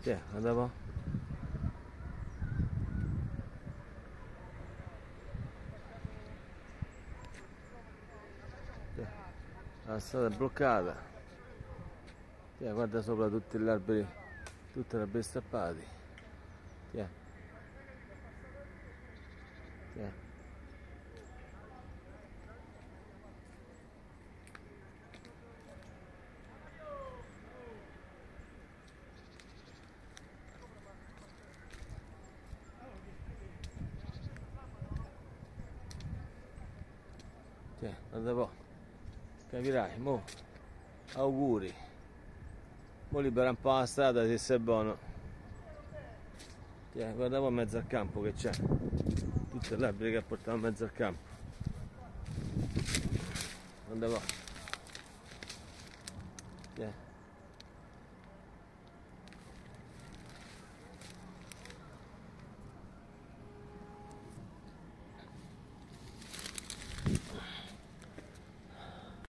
Un po'. Tiè, La strada è bloccata. Tiè, guarda sopra tutti gli alberi, tutti gli alberi strappati. Tiè. Tiè. Cioè, guarda po'. Capirai, mo. Auguri. Mo libera un po' la strada se sei buono. Cioè, guarda po' in mezzo al campo che c'è. Tutte le alberi che portano in mezzo al campo. Guarda po'. Cioè.